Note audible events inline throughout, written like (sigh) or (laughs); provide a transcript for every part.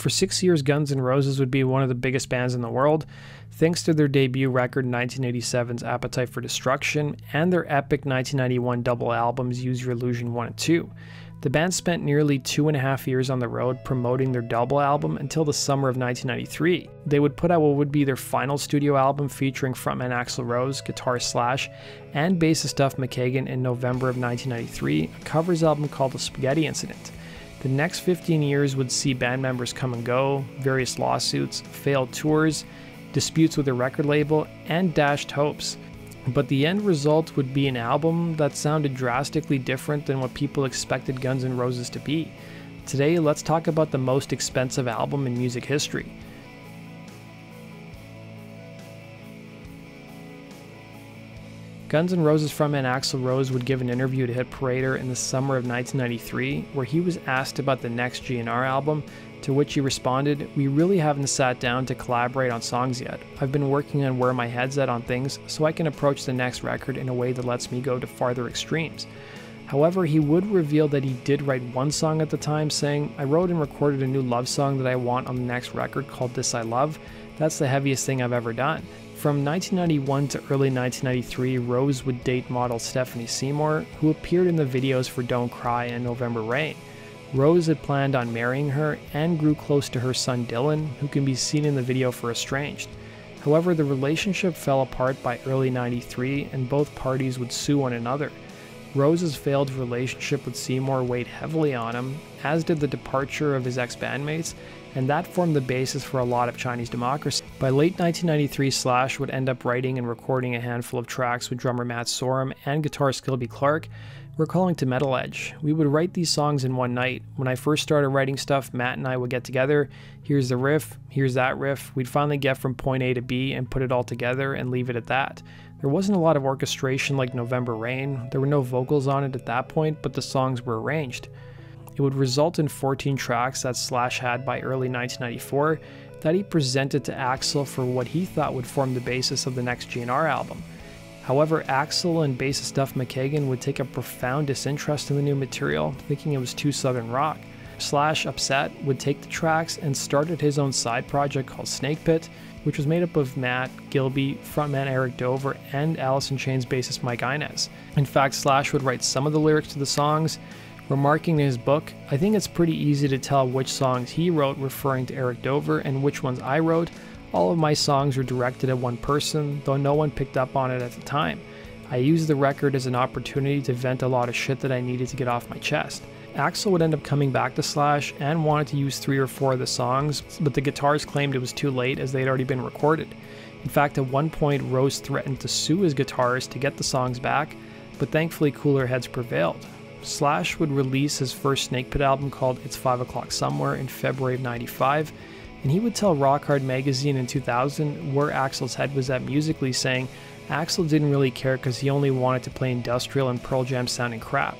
For six years, Guns N' Roses would be one of the biggest bands in the world, thanks to their debut record 1987's Appetite for Destruction and their epic 1991 double albums Use Your Illusion 1 and 2. The band spent nearly two and a half years on the road promoting their double album until the summer of 1993. They would put out what would be their final studio album featuring frontman Axl Rose, guitarist Slash, and bassist Duff McKagan in November of 1993, a covers album called The Spaghetti Incident. The next 15 years would see band members come and go, various lawsuits, failed tours, disputes with the record label, and dashed hopes. But the end result would be an album that sounded drastically different than what people expected Guns N' Roses to be. Today, let's talk about the most expensive album in music history. Guns N' Roses frontman Axl Rose would give an interview to Hit Parader in the summer of 1993 where he was asked about the next GNR album, to which he responded, We really haven't sat down to collaborate on songs yet. I've been working on where my head's at on things so I can approach the next record in a way that lets me go to farther extremes. However, he would reveal that he did write one song at the time, saying, I wrote and recorded a new love song that I want on the next record called This I Love. That's the heaviest thing I've ever done. From 1991 to early 1993, Rose would date model Stephanie Seymour, who appeared in the videos for Don't Cry and November Rain. Rose had planned on marrying her and grew close to her son Dylan, who can be seen in the video for Estranged. However, the relationship fell apart by early 93 and both parties would sue one another. Rose's failed relationship with Seymour weighed heavily on him, as did the departure of his ex bandmates, and that formed the basis for a lot of Chinese democracy. By late 1993, Slash would end up writing and recording a handful of tracks with drummer Matt Sorum and guitarist Gilby Clarke. We're calling to Metal Edge. We would write these songs in one night. When I first started writing stuff, Matt and I would get together. Here's the riff, here's that riff. We'd finally get from point A to B and put it all together and leave it at that. There wasn't a lot of orchestration like November Rain. There were no vocals on it at that point, but the songs were arranged. It would result in 14 tracks that Slash had by early 1994 that he presented to Axl for what he thought would form the basis of the next GNR album. However, Axl and bassist Duff McKagan would take a profound disinterest in the new material, thinking it was too southern rock. Slash, upset, would take the tracks and started his own side project called Snake Pit, which was made up of Matt, Gilby, frontman Eric Dover, and in Chains bassist Mike Inez. In fact, Slash would write some of the lyrics to the songs, Remarking in his book, I think it's pretty easy to tell which songs he wrote referring to Eric Dover and which ones I wrote. All of my songs are directed at one person, though no one picked up on it at the time. I used the record as an opportunity to vent a lot of shit that I needed to get off my chest. Axl would end up coming back to Slash and wanted to use three or four of the songs, but the guitars claimed it was too late as they had already been recorded. In fact, at one point, Rose threatened to sue his guitarist to get the songs back, but thankfully cooler heads prevailed. Slash would release his first Snake Pit album called It's 5 O'Clock Somewhere in February of 95, and he would tell Rock Hard magazine in 2000 where Axl's head was at musically, saying Axl didn't really care because he only wanted to play industrial and Pearl Jam sounding crap.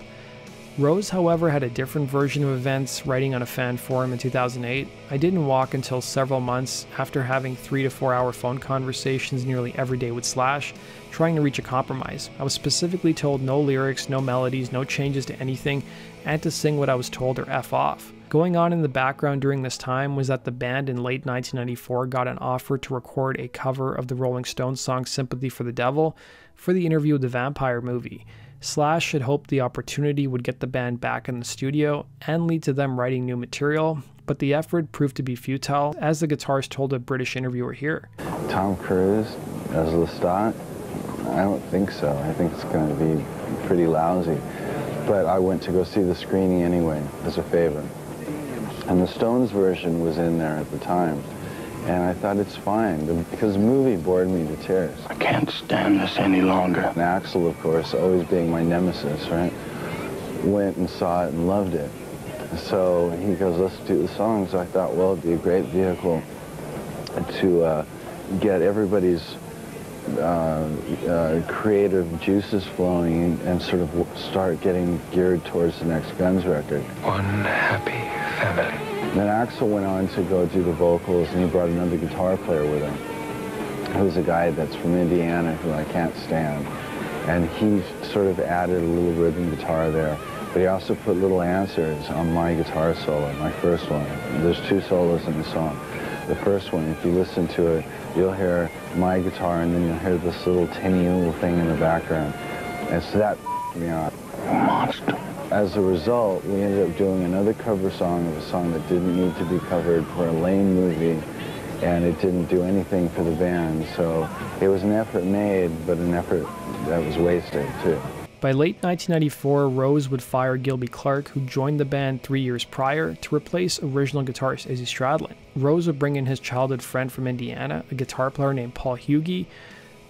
Rose, however, had a different version of events, writing on a fan forum in 2008. I didn't walk until several months after having three to four hour phone conversations nearly every day with Slash, trying to reach a compromise. I was specifically told no lyrics, no melodies, no changes to anything, and to sing what I was told or F off. Going on in the background during this time was that the band in late 1994 got an offer to record a cover of the Rolling Stones song Sympathy for the Devil for the interview with the vampire movie. Slash had hoped the opportunity would get the band back in the studio and lead to them writing new material, but the effort proved to be futile, as the guitarist told a British interviewer here. Tom Cruise as Lestat? I don't think so. I think it's going to be pretty lousy. But I went to go see the screening anyway, as a favor. And the Stones version was in there at the time. And I thought it's fine, because the movie bored me to tears. I can't stand this any longer. And Axl, of course, always being my nemesis, right, went and saw it and loved it. So he goes, let's do the song. So I thought, well, it'd be a great vehicle to uh, get everybody's uh, uh, creative juices flowing and, and, sort of start getting geared towards the next Guns record. One happy family. Then Axl went on to go do the vocals, and he brought another guitar player with him, who's a guy that's from Indiana who I can't stand. And he sort of added a little rhythm guitar there. But he also put little answers on my guitar solo, my first one. There's two solos in the song. The first one, if you listen to it, you'll hear my guitar and then you'll hear this little tinny little thing in the background. And so that me out. Monster. As a result, we ended up doing another cover song of a song that didn't need to be covered for a lame movie, and it didn't do anything for the band. So it was an effort made, but an effort that was wasted, too. By late 1994, Rose would fire Gilby Clarke, who joined the band three years prior, to replace original guitarist Izzy Stradlin. Rose would bring in his childhood friend from Indiana, a guitar player named Paul Hugie,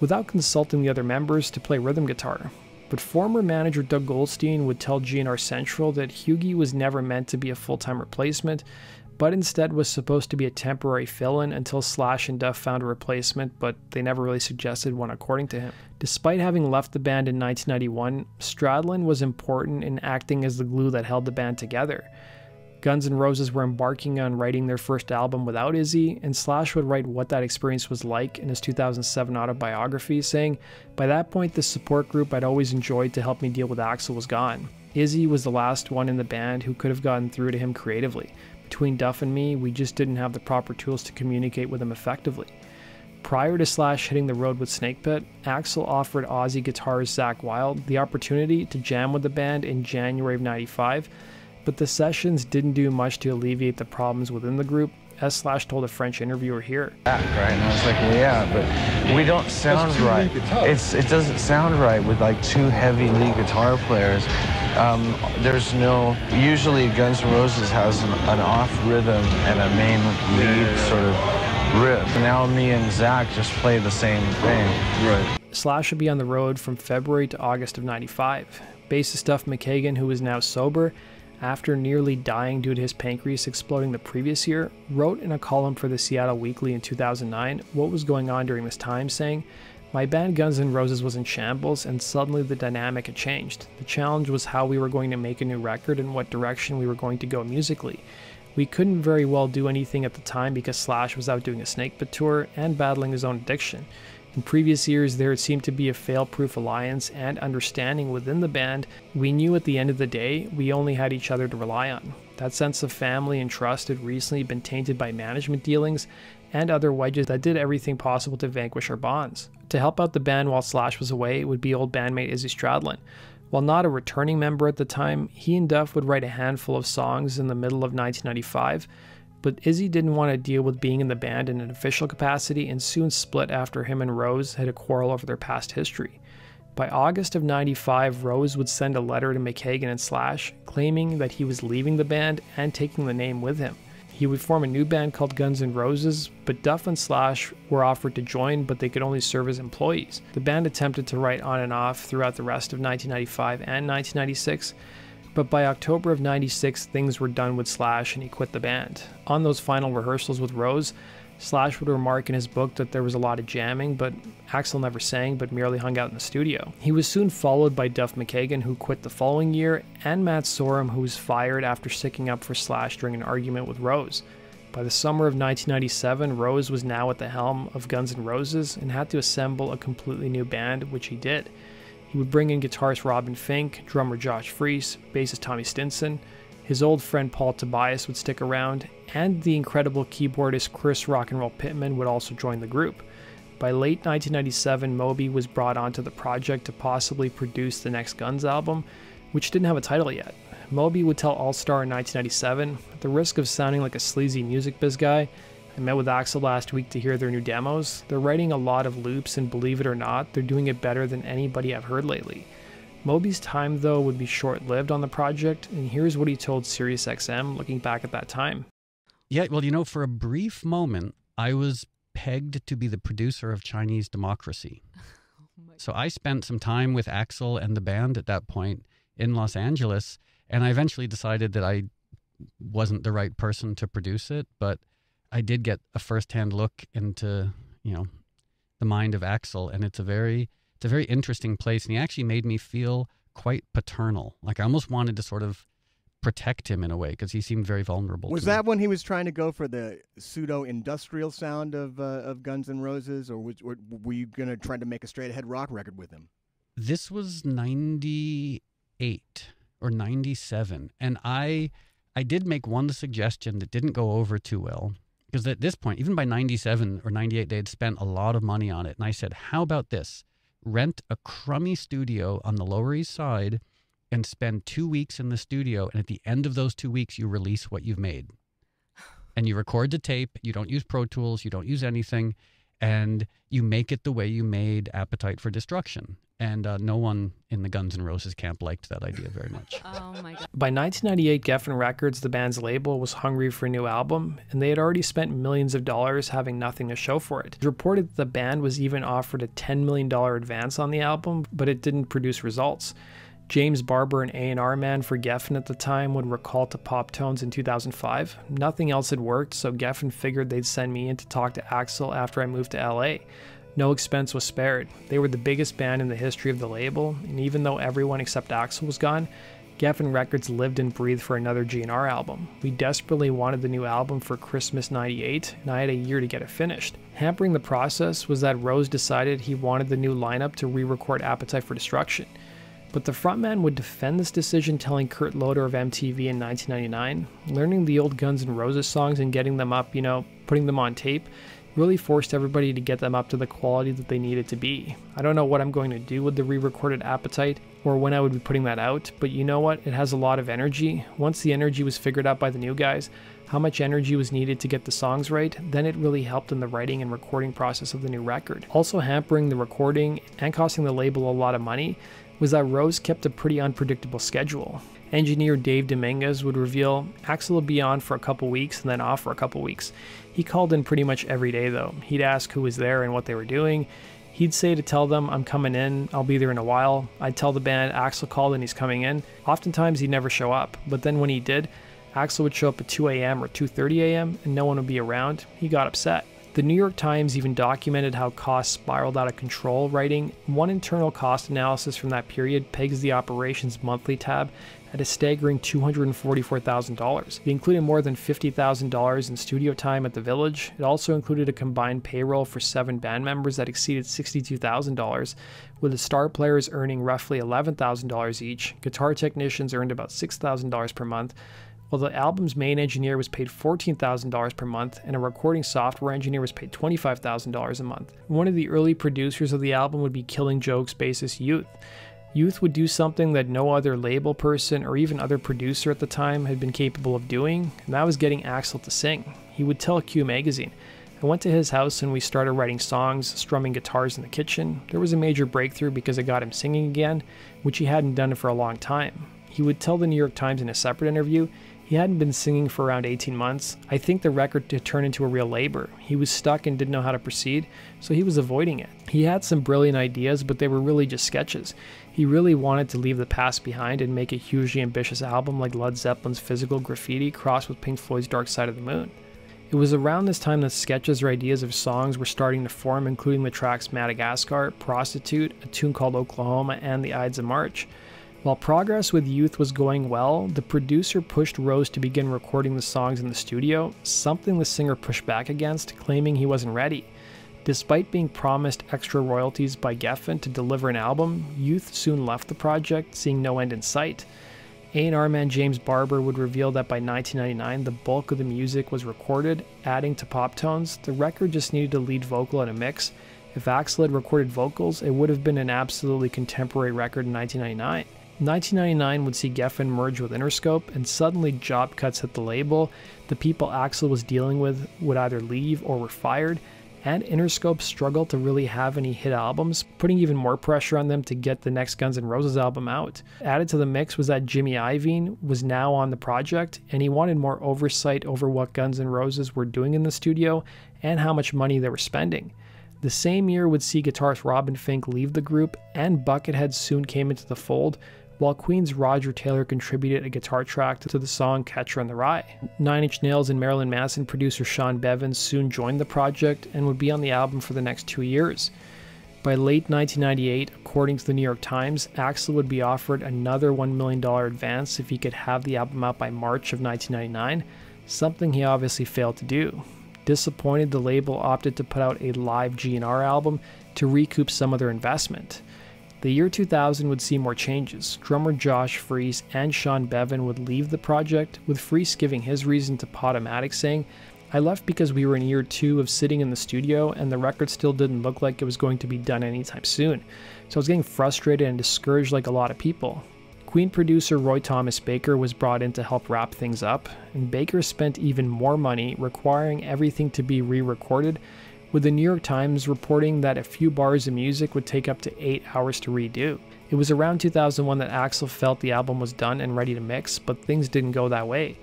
without consulting the other members to play rhythm guitar. But former manager Doug Goldstein would tell GNR Central that Hugie was never meant to be a full time replacement, but instead was supposed to be a temporary fill in until Slash and Duff found a replacement, but they never really suggested one according to him. Despite having left the band in 1991, Stradlin was important in acting as the glue that held the band together. Guns N' Roses were embarking on writing their first album without Izzy, and Slash would write what that experience was like in his 2007 autobiography, saying, By that point, the support group I'd always enjoyed to help me deal with Axl was gone. Izzy was the last one in the band who could have gotten through to him creatively. Between Duff and me, we just didn't have the proper tools to communicate with him effectively. Prior to Slash hitting the road with Snakepit, Axl offered Aussie guitarist Zakk Wylde the opportunity to jam with the band in January of 95, but the sessions didn't do much to alleviate the problems within the group, as Slash told a French interviewer here. Right, and I was like, well, yeah, but we don't sound right. It's it doesn't sound right with like two heavy lead guitar players. Um, there's no usually Guns N' Roses has an, an off rhythm and a main lead sort of riff. Now me and Zakk just play the same thing. Right. Slash would be on the road from February to August of 95. Bassist Duff McKagan, who is now sober, after nearly dying due to his pancreas exploding the previous year, wrote in a column for the Seattle Weekly in 2009 what was going on during this time, saying, My band Guns N' Roses was in shambles, and suddenly the dynamic had changed. The challenge was how we were going to make a new record and what direction we were going to go musically. We couldn't very well do anything at the time because Slash was out doing a Snakepit tour and battling his own addiction. In previous years, there had seemed to be a fail proof alliance and understanding within the band. We knew at the end of the day, we only had each other to rely on. That sense of family and trust had recently been tainted by management dealings and other wedges that did everything possible to vanquish our bonds. To help out the band while Slash was away would be old bandmate Izzy Stradlin. While not a returning member at the time, he and Duff would write a handful of songs in the middle of 1995 but Izzy didn't want to deal with being in the band in an official capacity and soon split after him and Rose had a quarrel over their past history. By August of 95, Rose would send a letter to McKagan and Slash claiming that he was leaving the band and taking the name with him. He would form a new band called Guns N' Roses, but Duff and Slash were offered to join, but they could only serve as employees. The band attempted to write on and off throughout the rest of 1995 and 1996, but by October of 96, things were done with Slash and he quit the band. On those final rehearsals with Rose, Slash would remark in his book that there was a lot of jamming, but Axl never sang but merely hung out in the studio. He was soon followed by Duff McKagan, who quit the following year, and Matt Sorum, who was fired after sticking up for Slash during an argument with Rose. By the summer of 1997, Rose was now at the helm of Guns N' Roses and had to assemble a completely new band, which he did. He would bring in guitarist Robin Finck, drummer Josh Freese, bassist Tommy Stinson. His old friend Paul Tobias would stick around, and the incredible keyboardist Chris Rock and Roll Pitman would also join the group. By late 1997, Moby was brought onto the project to possibly produce the next Guns album, which didn't have a title yet. Moby would tell All Star in 1997, at the risk of sounding like a sleazy music biz guy, I met with Axl last week to hear their new demos. They're writing a lot of loops, and believe it or not, they're doing it better than anybody I've heard lately. Moby's time, though, would be short lived on the project, and here's what he told SiriusXM looking back at that time. Yeah, well, you know, for a brief moment, I was pegged to be the producer of Chinese Democracy. (laughs) Oh so I spent some time with Axl and the band at that point in Los Angeles, and I eventually decided that I wasn't the right person to produce it, but I did get a firsthand look into, you know, the mind of Axl, and it's a very it's a very interesting place. And he actually made me feel quite paternal. Like I almost wanted to sort of protect him in a way because he seemed very vulnerable. Was that me. when he was trying to go for the pseudo industrial sound of uh, of Guns N' Roses, or, was, or were you gonna try to make a straight ahead rock record with him? This was ninety eight or 97. And I I did make one suggestion that didn't go over too well because at this point, even by 97 or 98, they had spent a lot of money on it. And I said, How about this? Rent a crummy studio on the Lower East Side and spend two weeks in the studio. And at the end of those two weeks, you release what you've made. And you record the tape. You don't use Pro Tools, you don't use anything. And you make it the way you made Appetite for Destruction and uh, no one in the Guns N' Roses camp liked that idea very much. (laughs) Oh my god. By 1998, Geffen Records, the band's label, was hungry for a new album, and they had already spent millions of dollars having nothing to show for it. It reported that the band was even offered a $10 million advance on the album, but it didn't produce results. James Barber, an A&R man for Geffen at the time, would recall to Pop Tones in 2005. Nothing else had worked, so Geffen figured they'd send me in to talk to Axl after I moved to LA. No expense was spared. They were the biggest band in the history of the label, and even though everyone except Axl was gone, Geffen Records lived and breathed for another GNR album. We desperately wanted the new album for Christmas 98, and I had a year to get it finished. Hampering the process was that Rose decided he wanted the new lineup to re record Appetite for Destruction. But the frontman would defend this decision, telling Kurt Loder of MTV in 1999, learning the old Guns N' Roses songs and getting them up, you know, putting them on tape, really forced everybody to get them up to the quality that they needed to be. I don't know what I'm going to do with the re recorded Appetite or when I would be putting that out, but you know what? It has a lot of energy. Once the energy was figured out by the new guys, how much energy was needed to get the songs right, then it really helped in the writing and recording process of the new record. Also, hampering the recording and costing the label a lot of money was that Rose kept a pretty unpredictable schedule. Engineer Dave Dominguez would reveal Axl will be on for a couple weeks and then off for a couple weeks. He called in pretty much every day though. He'd ask who was there and what they were doing. He'd say to tell them, I'm coming in, I'll be there in a while. I'd tell the band Axl called and he's coming in. Oftentimes he'd never show up, but then when he did, Axl would show up at 2 a.m. or 2:30 a.m. and no one would be around. He got upset. The New York Times even documented how costs spiraled out of control, writing One internal cost analysis from that period pegs the operations monthly tab at a staggering $244,000. It included more than $50,000 in studio time at the Village. It also included a combined payroll for seven band members that exceeded $62,000, with the star players earning roughly $11,000 each. Guitar technicians earned about $6,000 per month while the album's main engineer was paid $14,000 per month and a recording software engineer was paid $25,000 a month. One of the early producers of the album would be Killing Joke's bassist Youth. Youth would do something that no other label person or even other producer at the time had been capable of doing, and that was getting Axl to sing. He would tell Q Magazine, I went to his house and we started writing songs, strumming guitars in the kitchen. There was a major breakthrough because it got him singing again, which he hadn't done for a long time. He would tell the New York Times in a separate interview he hadn't been singing for around 18 months. I think the record had turned into a real labor. He was stuck and didn't know how to proceed, so he was avoiding it. He had some brilliant ideas, but they were really just sketches. He really wanted to leave the past behind and make a hugely ambitious album like Led Zeppelin's Physical Graffiti crossed with Pink Floyd's Dark Side of the Moon. It was around this time that sketches or ideas of songs were starting to form, including the tracks Madagascar, Prostitute, a tune called Oklahoma, and the Ides of March. While progress with Youth was going well, the producer pushed Rose to begin recording the songs in the studio, something the singer pushed back against, claiming he wasn't ready. Despite being promised extra royalties by Geffen to deliver an album, Youth soon left the project, seeing no end in sight. A&R man James Barber would reveal that by 1999 the bulk of the music was recorded, adding to pop tones. The record just needed a lead vocal and a mix. If Axl had recorded vocals, it would have been an absolutely contemporary record in 1999. 1999 would see Geffen merge with Interscope, and suddenly job cuts hit the label. The people Axl was dealing with would either leave or were fired, and Interscope struggled to really have any hit albums, putting even more pressure on them to get the next Guns N' Roses album out. Added to the mix was that Jimmy Iovine was now on the project, and he wanted more oversight over what Guns N' Roses were doing in the studio and how much money they were spending. The same year would see guitarist Robin Finck leave the group, and Buckethead soon came into the fold, while Queen's Roger Taylor contributed a guitar track to the song Catcher in the Rye. Nine Inch Nails and Marilyn Manson producer Sean Beavan soon joined the project and would be on the album for the next two years. By late 1998, according to the New York Times, Axl would be offered another $1 million advance if he could have the album out by March of 1999, something he obviously failed to do. Disappointed, the label opted to put out a live GNR album to recoup some of their investment. The year 2000 would see more changes. Drummer Josh Freese and Sean Beavan would leave the project, with Freese giving his reason to Podomatic saying, I left because we were in year two of sitting in the studio and the record still didn't look like it was going to be done anytime soon. So I was getting frustrated and discouraged like a lot of people. Queen producer Roy Thomas Baker was brought in to help wrap things up, and Baker spent even more money requiring everything to be re recorded with the New York Times reporting that a few bars of music would take up to 8 hours to redo. It was around 2001 that Axl felt the album was done and ready to mix, but things didn't go that way.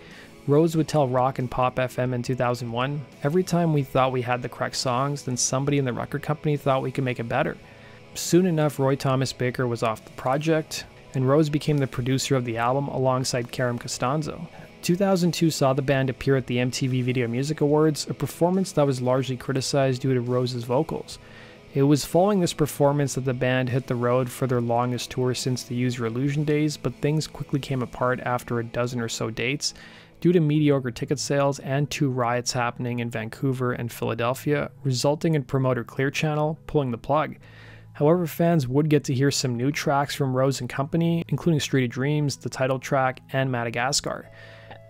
Rose would tell Rock and Pop FM in 2001 every time we thought we had the correct songs, then somebody in the record company thought we could make it better. Soon enough, Roy Thomas Baker was off the project, and Rose became the producer of the album alongside Caram Costanzo. 2002 saw the band appear at the MTV Video Music Awards, a performance that was largely criticized due to Rose's vocals. It was following this performance that the band hit the road for their longest tour since the Use Your Illusion days, but things quickly came apart after a dozen or so dates due to mediocre ticket sales and two riots happening in Vancouver and Philadelphia, resulting in promoter Clear Channel pulling the plug. However, fans would get to hear some new tracks from Rose and Company, including Street of Dreams, the title track, and Madagascar.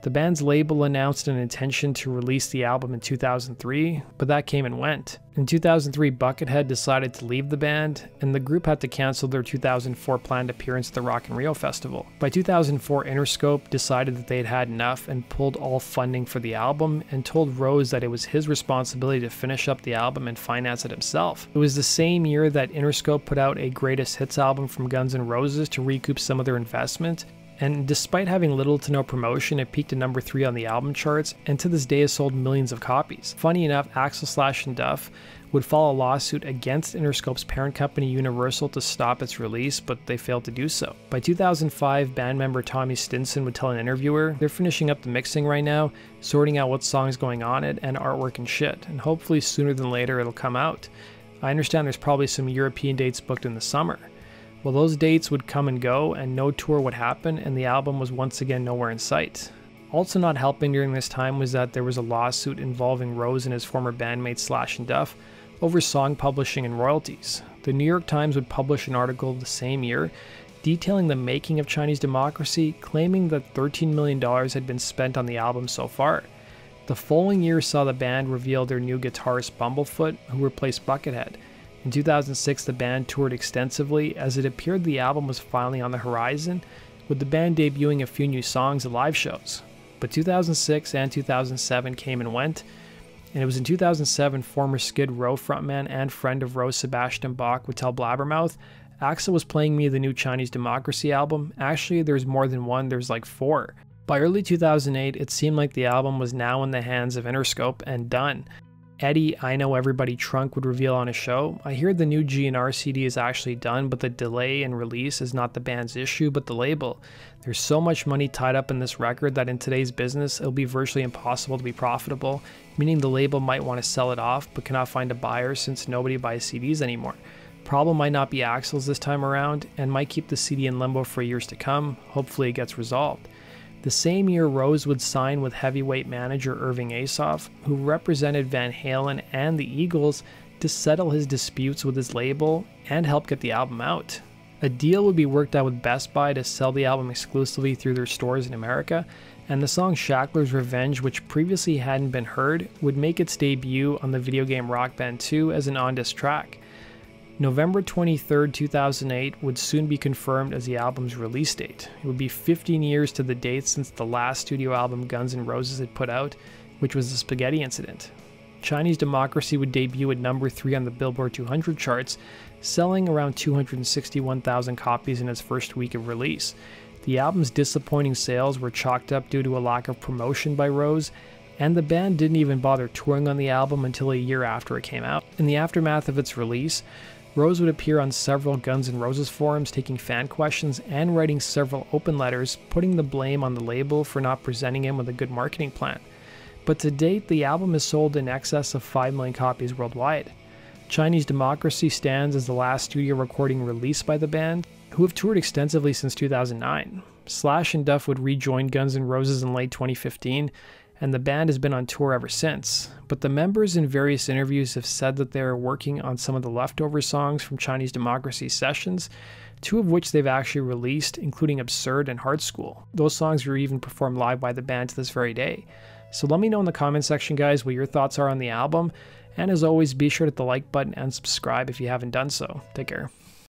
The band's label announced an intention to release the album in 2003, but that came and went. In 2003, Buckethead decided to leave the band, and the group had to cancel their 2004 planned appearance at the Rock in Rio Festival. By 2004, Interscope decided that they had had enough and pulled all funding for the album and told Rose that it was his responsibility to finish up the album and finance it himself. It was the same year that Interscope put out a greatest hits album from Guns N' Roses to recoup some of their investment, and despite having little to no promotion, it peaked at number 3 on the album charts, and to this day has sold millions of copies. Funny enough, Axl Slash and Duff would file a lawsuit against Interscope's parent company Universal to stop its release, but they failed to do so. By 2005, band member Tommy Stinson would tell an interviewer, they're finishing up the mixing right now, sorting out what song's going on it, and artwork and shit, and hopefully sooner than later it'll come out. I understand there's probably some European dates booked in the summer. Well, those dates would come and go, and no tour would happen, and the album was once again nowhere in sight. Also, not helping during this time was that there was a lawsuit involving Rose and his former bandmate Slash and Duff over song publishing and royalties. The New York Times would publish an article the same year detailing the making of Chinese democracy, claiming that $13 million had been spent on the album so far. The following year saw the band reveal their new guitarist Bumblefoot, who replaced Buckethead. In 2006, the band toured extensively as it appeared the album was finally on the horizon, with the band debuting a few new songs at live shows. But 2006 and 2007 came and went, and it was in 2007 former Skid Row frontman and friend of Rose Sebastian Bach would tell Blabbermouth, Axl was playing me the new Chinese Democracy album. Actually, there's more than one, there's like four. By early 2008, it seemed like the album was now in the hands of Interscope and done. Eddie, I Know Everybody Trunk would reveal on a show. I hear the new GNR CD is actually done, but the delay in release is not the band's issue, but the label. There's so much money tied up in this record that in today's business, it'll be virtually impossible to be profitable, meaning the label might want to sell it off, but cannot find a buyer since nobody buys CDs anymore. Problem might not be Axl's this time around, and might keep the CD in limbo for years to come. Hopefully, it gets resolved. The same year, Rose would sign with heavyweight manager Irving Azoff, who represented Van Halen and the Eagles, to settle his disputes with his label and help get the album out. A deal would be worked out with Best Buy to sell the album exclusively through their stores in America, and the song Shackler's Revenge, which previously hadn't been heard, would make its debut on the video game Rock Band 2 as an on disc track. November 23, 2008 would soon be confirmed as the album's release date. It would be 15 years to the date since the last studio album Guns N' Roses had put out, which was the Spaghetti Incident. Chinese Democracy would debut at number 3 on the Billboard 200 charts, selling around 261,000 copies in its first week of release. The album's disappointing sales were chalked up due to a lack of promotion by Rose, and the band didn't even bother touring on the album until a year after it came out. In the aftermath of its release, Rose would appear on several Guns N' Roses forums taking fan questions and writing several open letters, putting the blame on the label for not presenting him with a good marketing plan. But to date, the album has sold in excess of 5 million copies worldwide. Chinese Democracy stands as the last studio recording released by the band, who have toured extensively since 2009. Slash and Duff would rejoin Guns N' Roses in late 2015, and the band has been on tour ever since. But the members in various interviews have said that they are working on some of the leftover songs from Chinese Democracy sessions, two of which they've actually released, including Absurd and Hard Skool. Those songs were even performed live by the band to this very day. So let me know in the comment section, guys, what your thoughts are on the album. And as always, be sure to hit the like button and subscribe if you haven't done so. Take care.